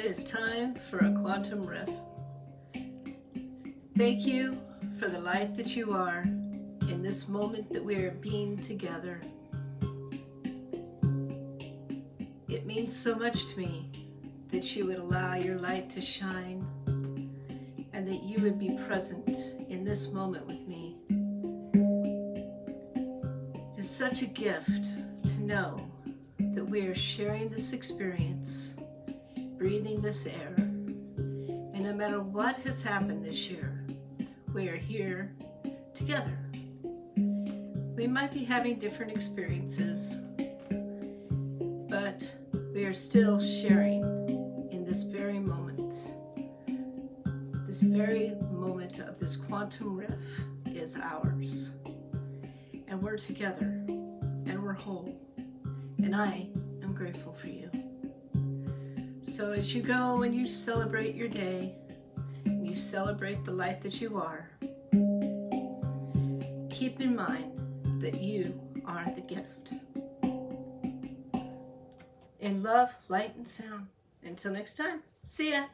it is time for a quantum riff. Thank you for the light that you are in this moment that we are being together. It means so much to me that you would allow your light to shine and that you would be present in this moment with me. It's such a gift to know that we are sharing this experience, breathing this air, and no matter what has happened this year, we are here together. We might be having different experiences, but we are still sharing in this very moment. This very moment of this quantum riff is ours. And we're together and we're whole. And I am grateful for you. So as you go and you celebrate your day, you celebrate the light that you are, keep in mind that you are the gift. In love, light, and sound. Until next time, see ya.